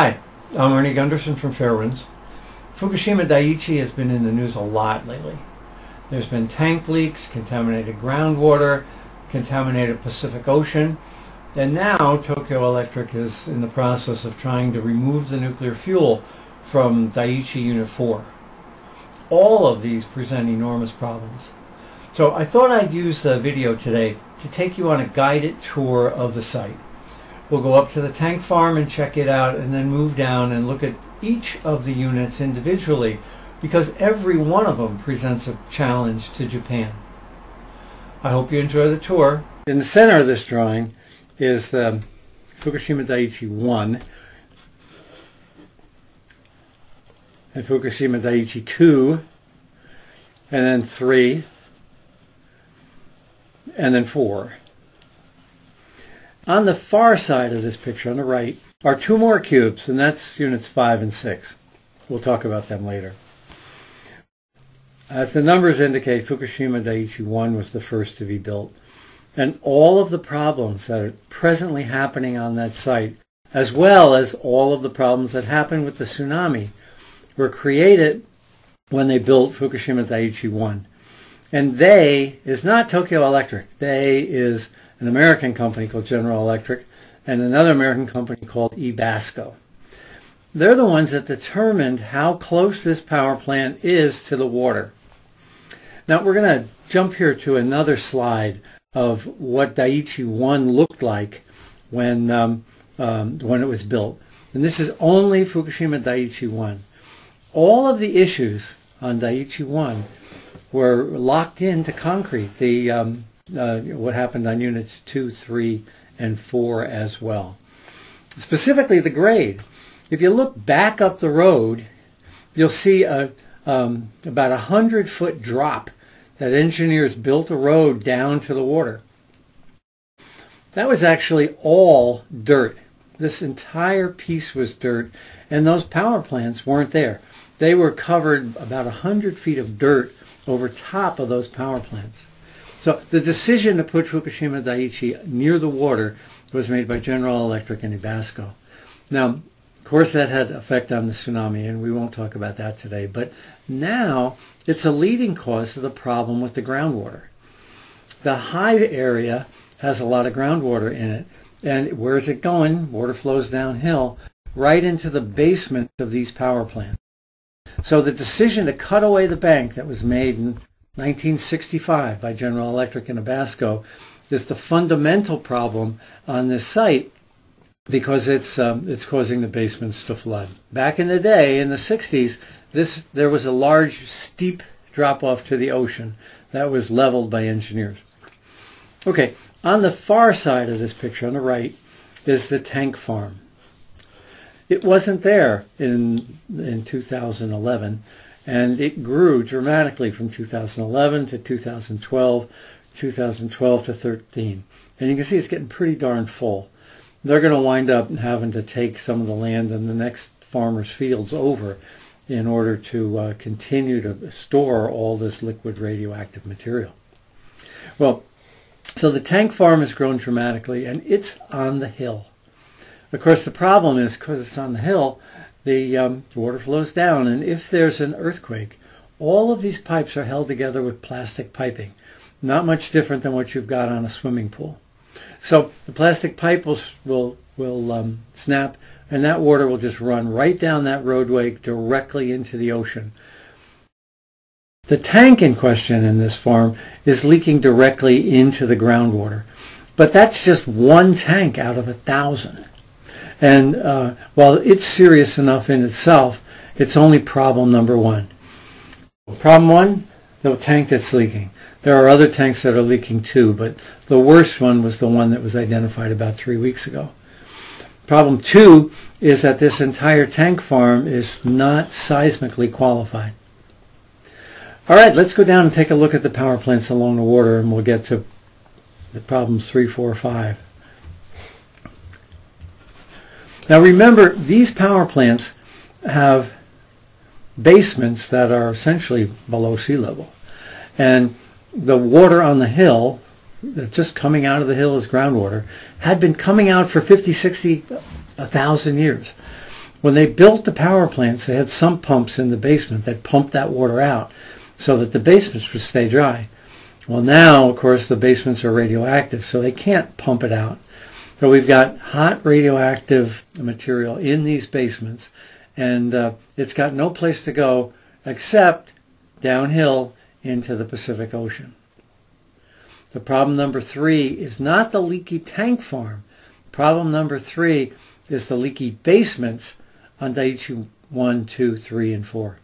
Hi, I'm Arnie Gundersen from Fairewinds. Fukushima Daiichi has been in the news a lot lately. There's been tank leaks, contaminated groundwater, contaminated Pacific Ocean, and now Tokyo Electric is in the process of trying to remove the nuclear fuel from Daiichi Unit 4. All of these present enormous problems. So I thought I'd use the video today to take you on a guided tour of the site. We'll go up to the tank farm and check it out and then move down and look at each of the units individually because every one of them presents a challenge to Japan. I hope you enjoy the tour. In the center of this drawing is the Fukushima Daiichi 1 and Fukushima Daiichi 2 and then 3 and then 4. On the far side of this picture, on the right, are two more cubes, and that's units 5 and 6. We'll talk about them later. As the numbers indicate, Fukushima Daiichi 1 was the first to be built. And all of the problems that are presently happening on that site, as well as all of the problems that happened with the tsunami, were created when they built Fukushima Daiichi 1. And they is not Tokyo Electric. They is an American company called General Electric and another American company called Ebasco. They're the ones that determined how close this power plant is to the water. Now we're going to jump here to another slide of what Daiichi 1 looked like when, um, um, when it was built. And this is only Fukushima Daiichi 1. All of the issues on Daiichi 1 were locked into concrete. The, um, uh, what happened on units 2, 3, and 4 as well. Specifically the grade. If you look back up the road, you'll see a, um, about a 100 foot drop that engineers built a road down to the water. That was actually all dirt. This entire piece was dirt, and those power plants weren't there. They were covered about 100 feet of dirt over top of those power plants. So the decision to put Fukushima Daiichi near the water was made by General Electric and Ebasco. Now, of course, that had effect on the tsunami, and we won't talk about that today. But now it's a leading cause of the problem with the groundwater. The high area has a lot of groundwater in it, and where is it going? Water flows downhill right into the basement of these power plants. So the decision to cut away the bank that was made in 1965 by General Electric and Ebasco is the fundamental problem on this site because it's um, it's causing the basements to flood. Back in the day, in the 60s, this there was a large steep drop off to the ocean that was leveled by engineers. Okay, on the far side of this picture, on the right, is the tank farm. It wasn't there in in 2011 and it grew dramatically from 2011 to 2012, 2012 to 13. And you can see it's getting pretty darn full. They're going to wind up having to take some of the land in the next farmers' fields over in order to uh, continue to store all this liquid radioactive material. Well, so the tank farm has grown dramatically and it's on the hill. Of course, the problem is because it's on the hill, the um, water flows down. And if there's an earthquake, all of these pipes are held together with plastic piping. Not much different than what you've got on a swimming pool. So the plastic pipe will, will, will um, snap and that water will just run right down that roadway directly into the ocean. The tank in question in this farm is leaking directly into the groundwater. But that's just one tank out of a thousand. And uh, while it's serious enough in itself, it's only problem number one. Problem one, the tank that's leaking. There are other tanks that are leaking too, but the worst one was the one that was identified about three weeks ago. Problem two is that this entire tank farm is not seismically qualified. All right, let's go down and take a look at the power plants along the water and we'll get to the problems three, four, five. Now remember, these power plants have basements that are essentially below sea level. And the water on the hill, that's just coming out of the hill as groundwater, had been coming out for 50, 60, 1,000 years. When they built the power plants, they had sump pumps in the basement that pumped that water out so that the basements would stay dry. Well, now, of course, the basements are radioactive, so they can't pump it out. So we've got hot radioactive material in these basements, and uh, it's got no place to go except downhill into the Pacific Ocean. The problem number three is not the leaky tank farm. Problem number three is the leaky basements on Daiichi 1, 2, 3, and 4.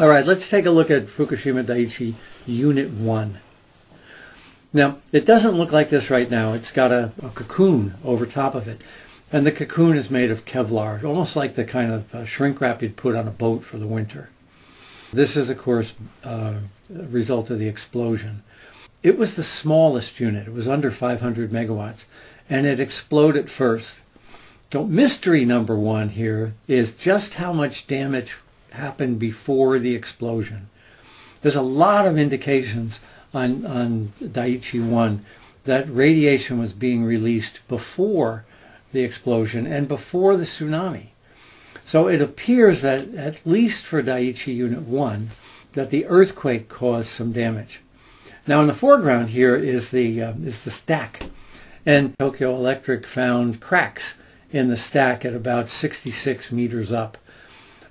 All right, let's take a look at Fukushima Daiichi Unit 1. Now, it doesn't look like this right now. It's got a, a cocoon over top of it. And the cocoon is made of Kevlar, almost like the kind of uh, shrink wrap you'd put on a boat for the winter. This is, of course, uh, a result of the explosion. It was the smallest unit. It was under 500 megawatts, and it exploded first. So mystery number one here is just how much damage happened before the explosion. There's a lot of indications on, on Daiichi 1 that radiation was being released before the explosion and before the tsunami. So it appears that, at least for Daiichi Unit 1, that the earthquake caused some damage. Now in the foreground here is the, uh, is the stack. And Tokyo Electric found cracks in the stack at about 66 meters up.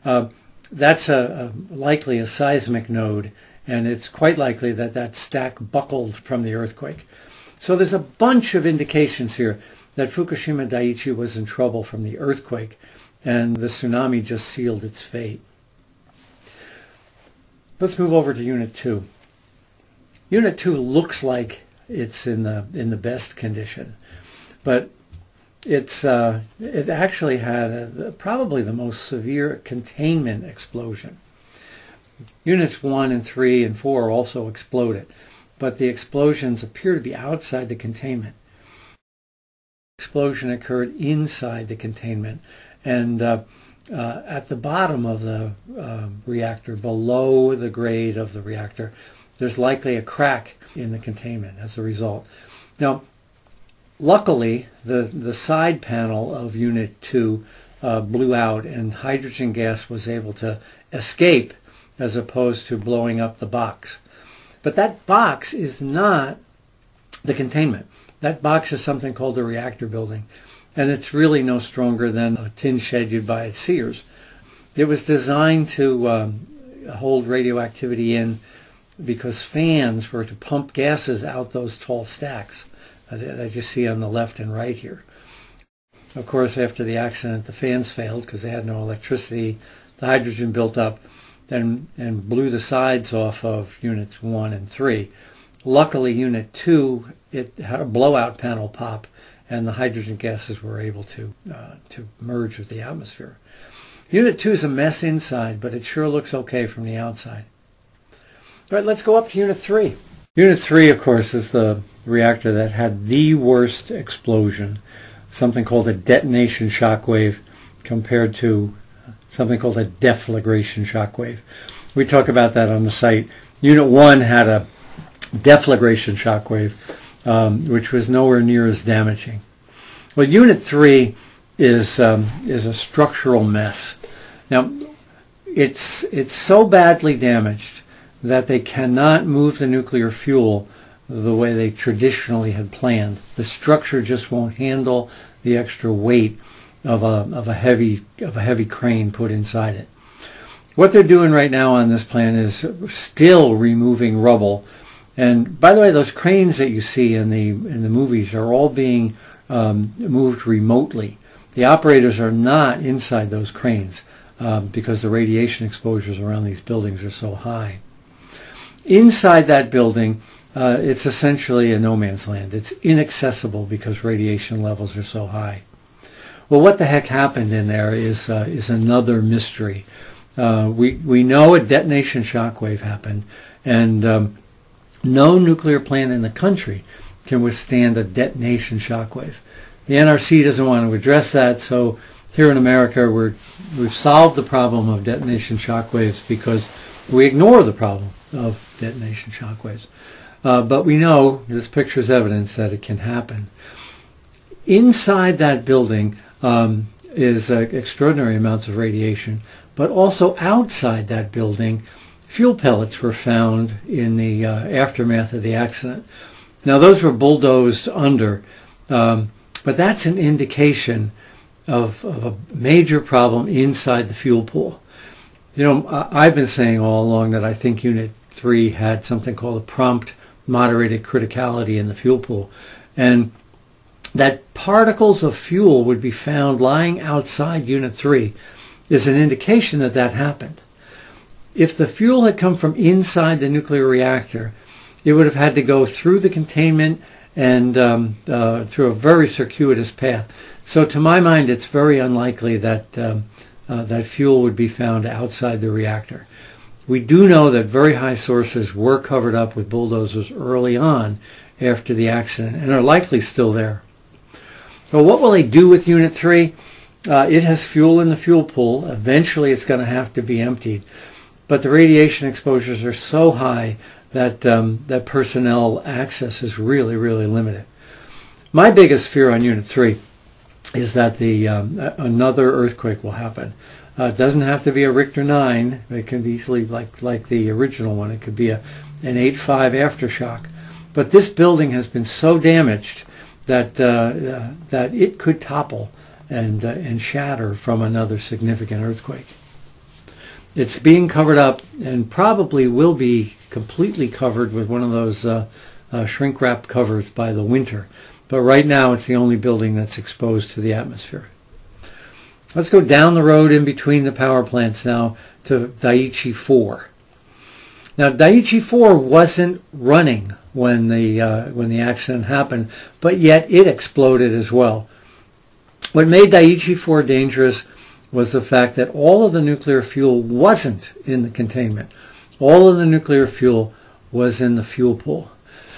Uh, that's a, a, likely a seismic node, and it's quite likely that that stack buckled from the earthquake. So there's a bunch of indications here that Fukushima Daiichi was in trouble from the earthquake, and the tsunami just sealed its fate. Let's move over to Unit 2. Unit 2 looks like it's in the in the best condition, but it's uh, it actually had a, probably the most severe containment explosion. Units 1 and 3 and 4 also exploded, but the explosions appear to be outside the containment. Explosion occurred inside the containment and uh, uh, at the bottom of the uh, reactor, below the grade of the reactor, there's likely a crack in the containment as a result. Now, Luckily, the, the side panel of Unit 2 uh, blew out and hydrogen gas was able to escape as opposed to blowing up the box. But that box is not the containment. That box is something called the reactor building, and it's really no stronger than a tin shed you'd buy at Sears. It was designed to um, hold radioactivity in because fans were to pump gases out those tall stacks that you see on the left and right here. Of course, after the accident, the fans failed because they had no electricity. The hydrogen built up and, and blew the sides off of units 1 and 3. Luckily, unit 2, it had a blowout panel pop, and the hydrogen gases were able to, uh, to merge with the atmosphere. Unit 2 is a mess inside, but it sure looks okay from the outside. All right, let's go up to Unit 3. Unit 3, of course, is the reactor that had the worst explosion, something called a detonation shock wave compared to something called a deflagration shock wave. We talk about that on the site. Unit 1 had a deflagration shock wave, um, which was nowhere near as damaging. Well, Unit 3 is, um, is a structural mess. Now, it's, it's so badly damaged that they cannot move the nuclear fuel the way they traditionally had planned. The structure just won't handle the extra weight of a, of a heavy of a heavy crane put inside it. What they're doing right now on this plan is still removing rubble. And by the way, those cranes that you see in the in the movies are all being um, moved remotely. The operators are not inside those cranes um, because the radiation exposures around these buildings are so high. Inside that building, uh, it's essentially a no man's land. It's inaccessible because radiation levels are so high. Well, what the heck happened in there is uh, is another mystery. Uh, we we know a detonation shock wave happened, and um, no nuclear plant in the country can withstand a detonation shock wave. The NRC doesn't want to address that, so here in America we're we've solved the problem of detonation shock waves because we ignore the problem of detonation shock waves. Uh, but we know, this picture is evidence that it can happen. Inside that building, um, is uh, extraordinary amounts of radiation. But also outside that building, fuel pellets were found in the uh, aftermath of the accident. Now those were bulldozed under, um, but that's an indication of, of, a major problem inside the fuel pool. You know, I've been saying all along that I think Unit 3 had something called a prompt moderated criticality in the fuel pool. And that particles of fuel would be found lying outside Unit 3 is an indication that that happened. If the fuel had come from inside the nuclear reactor, it would have had to go through the containment and um, uh, through a very circuitous path. So to my mind, it's very unlikely that um, uh, that fuel would be found outside the reactor. We do know that very high sources were covered up with bulldozers early on after the accident and are likely still there. So what will they do with Unit 3? Uh, it has fuel in the fuel pool. Eventually it's going to have to be emptied. But the radiation exposures are so high that, um, that personnel access is really, really limited. My biggest fear on Unit 3 is that the um, another earthquake will happen. Uh, it doesn't have to be a Richter 9. It can be easily like, like the original one. It could be a, an 8.5 aftershock. But this building has been so damaged that, uh, that it could topple and, uh, and shatter from another significant earthquake. It's being covered up and probably will be completely covered with one of those uh, uh, shrink wrap covers by the winter. But right now it's the only building that's exposed to the atmosphere. Let's go down the road in between the power plants now to Daiichi 4. Now Daiichi 4 wasn't running when the uh, when the accident happened, but yet it exploded as well. What made Daiichi 4 dangerous was the fact that all of the nuclear fuel wasn't in the containment. All of the nuclear fuel was in the fuel pool.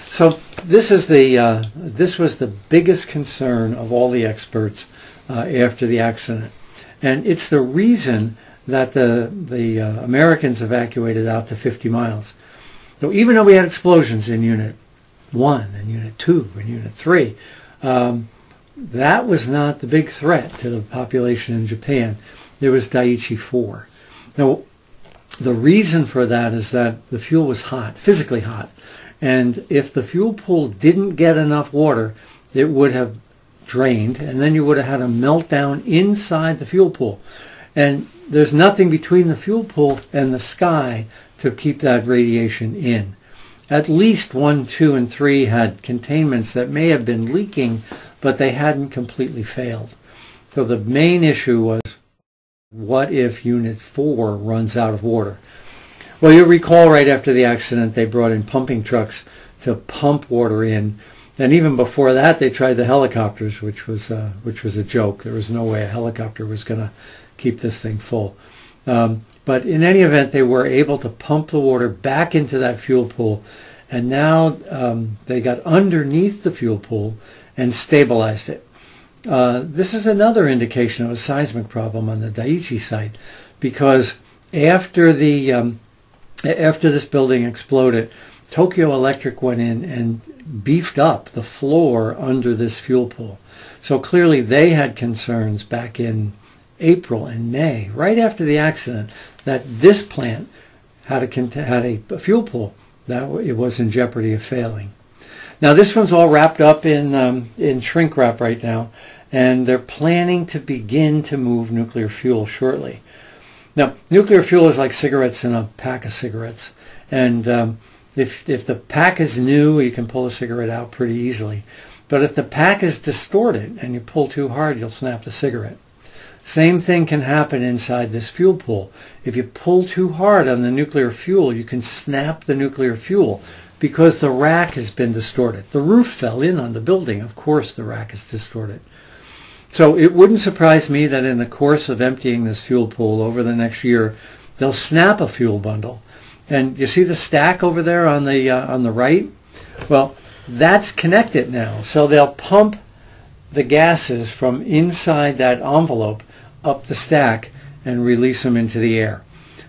So this is the uh, this was the biggest concern of all the experts uh, after the accident. And it's the reason that the, the uh, Americans evacuated out to 50 miles. So even though we had explosions in Unit 1 and Unit 2 and Unit 3, um, that was not the big threat to the population in Japan. There was Daiichi 4. Now, the reason for that is that the fuel was hot, physically hot. And if the fuel pool didn't get enough water, it would have drained, and then you would have had a meltdown inside the fuel pool. And there's nothing between the fuel pool and the sky to keep that radiation in. At least one, two, and three had containments that may have been leaking, but they hadn't completely failed. So the main issue was, what if Unit 4 runs out of water? Well, you'll recall right after the accident, they brought in pumping trucks to pump water in and even before that, they tried the helicopters, which was uh, which was a joke. There was no way a helicopter was going to keep this thing full. Um, but in any event, they were able to pump the water back into that fuel pool, and now um, they got underneath the fuel pool and stabilized it. Uh, this is another indication of a seismic problem on the Daiichi site, because after the um, after this building exploded, Tokyo Electric went in and beefed up the floor under this fuel pool. So clearly they had concerns back in April and May, right after the accident, that this plant had a, had a fuel pool that it was in jeopardy of failing. Now this one's all wrapped up in, um, in shrink wrap right now, and they're planning to begin to move nuclear fuel shortly. Now, nuclear fuel is like cigarettes in a pack of cigarettes, and um, if, if the pack is new, you can pull a cigarette out pretty easily. But if the pack is distorted and you pull too hard, you'll snap the cigarette. Same thing can happen inside this fuel pool. If you pull too hard on the nuclear fuel, you can snap the nuclear fuel because the rack has been distorted. The roof fell in on the building. Of course, the rack is distorted. So it wouldn't surprise me that in the course of emptying this fuel pool over the next year, they'll snap a fuel bundle and you see the stack over there on the uh, on the right? Well, that's connected now. So they'll pump the gases from inside that envelope up the stack and release them into the air.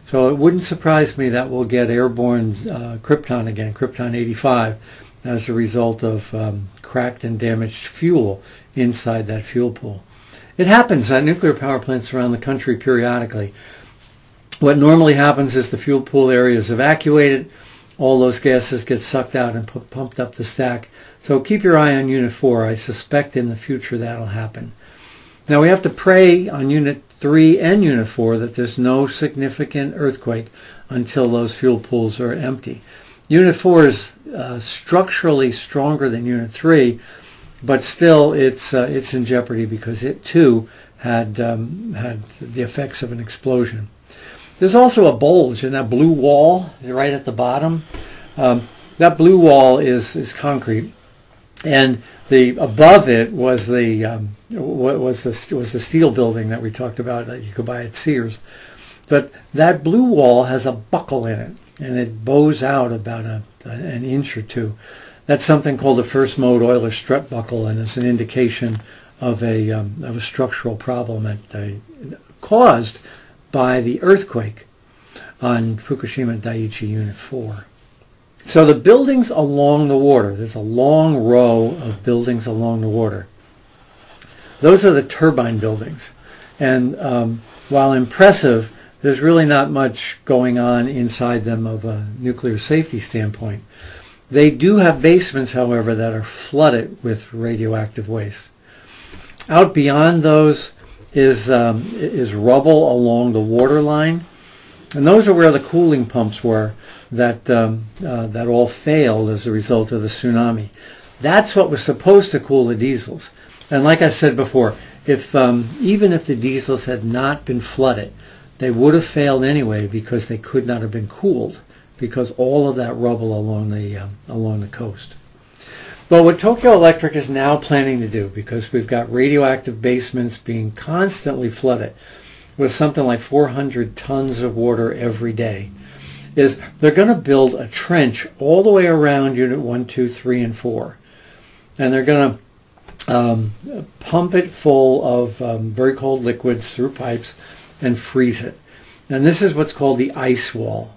So it wouldn't surprise me that we'll get airborne uh, krypton again, krypton 85, as a result of um, cracked and damaged fuel inside that fuel pool. It happens at nuclear power plants around the country periodically. What normally happens is the fuel pool area is evacuated, all those gases get sucked out and pumped up the stack. So keep your eye on Unit 4. I suspect in the future that'll happen. Now we have to pray on Unit 3 and Unit 4 that there's no significant earthquake until those fuel pools are empty. Unit 4 is uh, structurally stronger than Unit 3, but still it's, uh, it's in jeopardy because it too had, um, had the effects of an explosion. There's also a bulge in that blue wall right at the bottom. Um, that blue wall is, is concrete, and the above it was the um, was the was the steel building that we talked about that you could buy at Sears. But that blue wall has a buckle in it, and it bows out about a, an inch or two. That's something called a first mode Euler strut buckle, and it's an indication of a um, of a structural problem that caused by the earthquake on Fukushima Daiichi Unit 4. So the buildings along the water, there's a long row of buildings along the water. Those are the turbine buildings. And um, while impressive, there's really not much going on inside them of a nuclear safety standpoint. They do have basements, however, that are flooded with radioactive waste. Out beyond those is um, is rubble along the water line, and those are where the cooling pumps were that um, uh, that all failed as a result of the tsunami. That's what was supposed to cool the diesels. And like I said before, if um, even if the diesels had not been flooded, they would have failed anyway because they could not have been cooled because all of that rubble along the um, along the coast. But what Tokyo Electric is now planning to do, because we've got radioactive basements being constantly flooded with something like 400 tons of water every day, is they're going to build a trench all the way around Unit 1, 2, 3, and 4. And they're going to um, pump it full of um, very cold liquids through pipes and freeze it. And this is what's called the ice wall.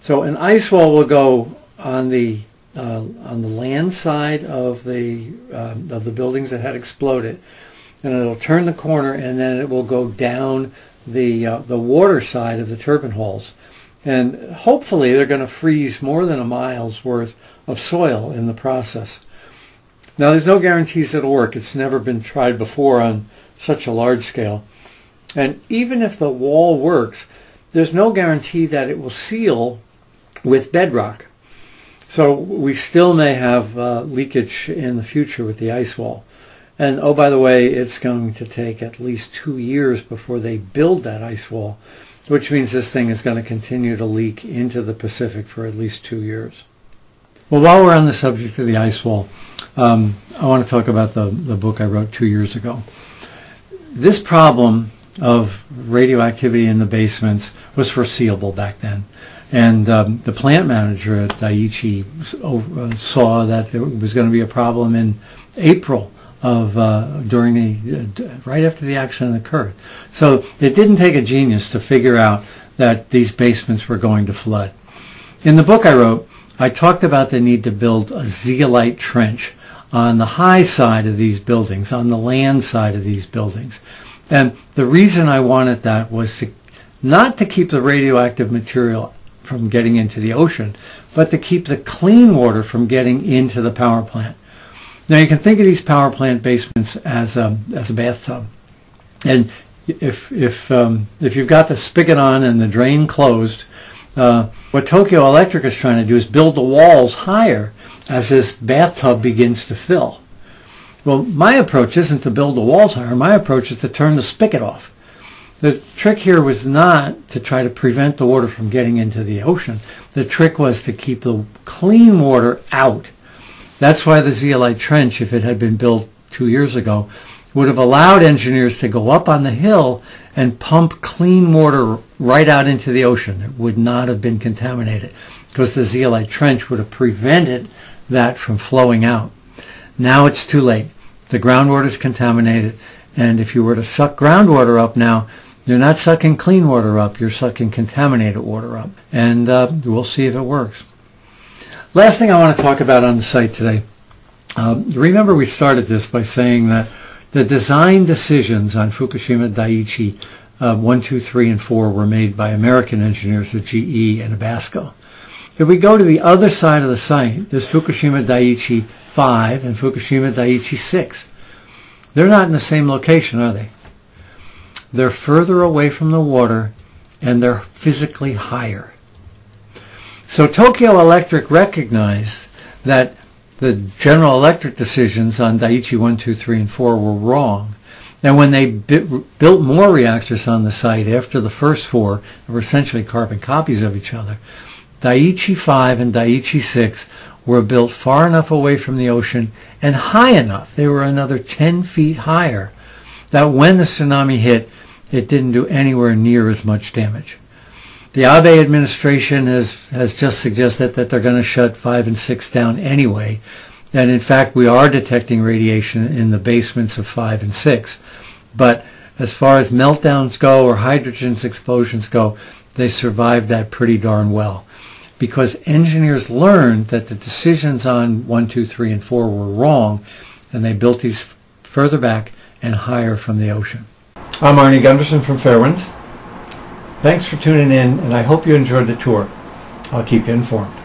So an ice wall will go on the uh, on the land side of the um, of the buildings that had exploded, and it'll turn the corner, and then it will go down the uh, the water side of the turbine halls, and hopefully they're going to freeze more than a mile's worth of soil in the process. Now, there's no guarantees it'll work. It's never been tried before on such a large scale, and even if the wall works, there's no guarantee that it will seal with bedrock. So we still may have uh, leakage in the future with the ice wall. And oh, by the way, it's going to take at least two years before they build that ice wall, which means this thing is going to continue to leak into the Pacific for at least two years. Well, while we're on the subject of the ice wall, um, I want to talk about the, the book I wrote two years ago. This problem of radioactivity in the basements was foreseeable back then. And um, the plant manager at Daiichi uh, saw that there was going to be a problem in April of uh, during the uh, right after the accident occurred. So it didn't take a genius to figure out that these basements were going to flood. In the book I wrote, I talked about the need to build a zeolite trench on the high side of these buildings, on the land side of these buildings. And the reason I wanted that was to not to keep the radioactive material from getting into the ocean, but to keep the clean water from getting into the power plant. Now you can think of these power plant basements as a, as a bathtub. And if, if, um, if you've got the spigot on and the drain closed, uh, what Tokyo Electric is trying to do is build the walls higher as this bathtub begins to fill. Well, my approach isn't to build the walls higher. My approach is to turn the spigot off. The trick here was not to try to prevent the water from getting into the ocean. The trick was to keep the clean water out. That's why the zeolite trench, if it had been built two years ago, would have allowed engineers to go up on the hill and pump clean water right out into the ocean. It would not have been contaminated because the zeolite trench would have prevented that from flowing out. Now it's too late. The groundwater is contaminated, and if you were to suck groundwater up now, you're not sucking clean water up, you're sucking contaminated water up. And uh, we'll see if it works. Last thing I want to talk about on the site today. Uh, remember we started this by saying that the design decisions on Fukushima Daiichi uh, 1, 2, 3, and 4 were made by American engineers at GE and Ebasco. If we go to the other side of the site, there's Fukushima Daiichi 5 and Fukushima Daiichi 6. They're not in the same location, are they? They're further away from the water and they're physically higher. So Tokyo Electric recognized that the General Electric decisions on Daiichi 1, 2, 3, and 4 were wrong. And when they built more reactors on the site after the first four, they were essentially carbon copies of each other, Daiichi 5 and Daiichi 6 were built far enough away from the ocean and high enough, they were another 10 feet higher, that when the tsunami hit, it didn't do anywhere near as much damage. The Abe administration has, has just suggested that they're going to shut 5 and 6 down anyway. And in fact, we are detecting radiation in the basements of 5 and 6. But as far as meltdowns go or hydrogen explosions go, they survived that pretty darn well. Because engineers learned that the decisions on 1, 2, 3, and 4 were wrong, and they built these further back and higher from the ocean. I'm Arnie Gundersen from Fairewinds. Thanks for tuning in, and I hope you enjoyed the tour. I'll keep you informed.